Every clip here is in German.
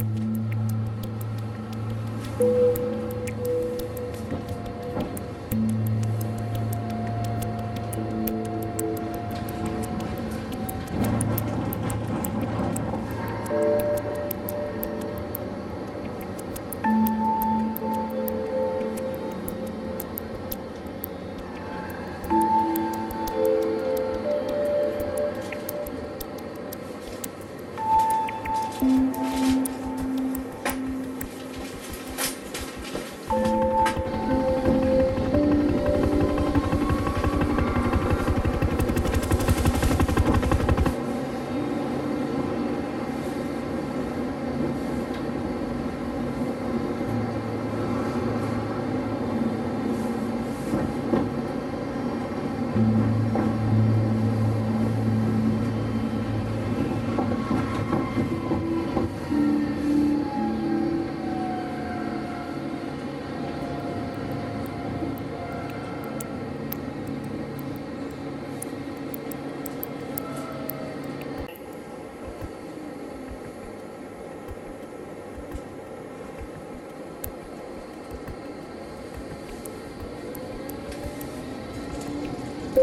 Mm-hmm.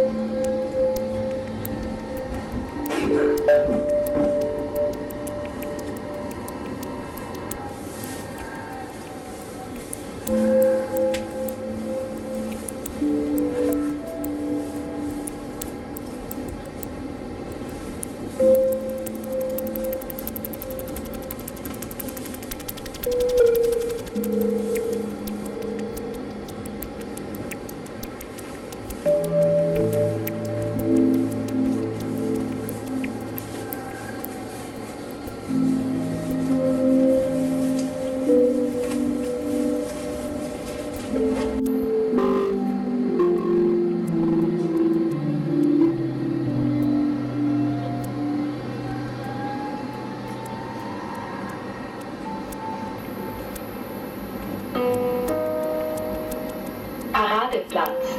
Thank you. Paradeplatz.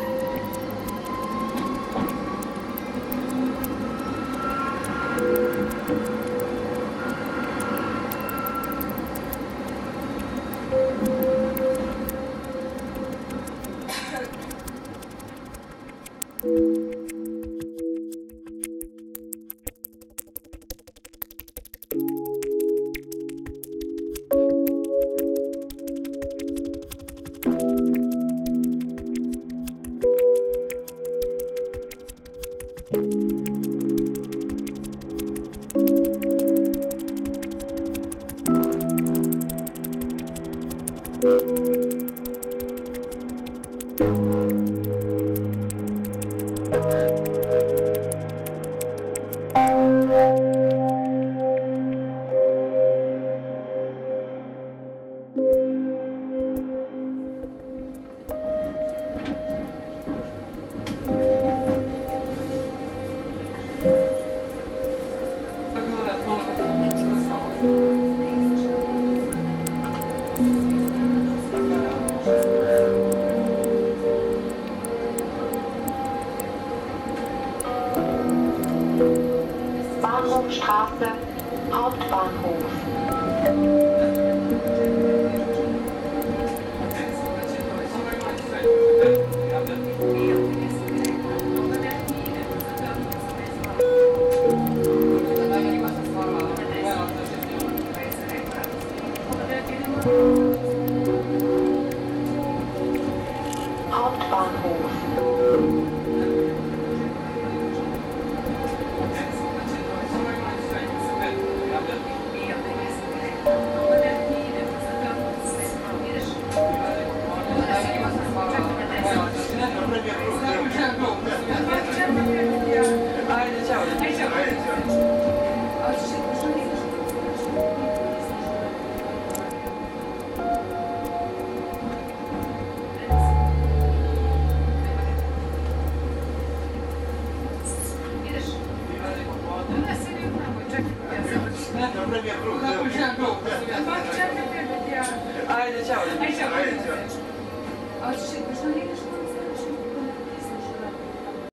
Bahnhofstraße, Hauptbahnhof. Hauptbahnhof. dan dan prima kruken op je hand gooi. Pak je armen weer te klaar. Aide ciao. Aide ciao. Als je dus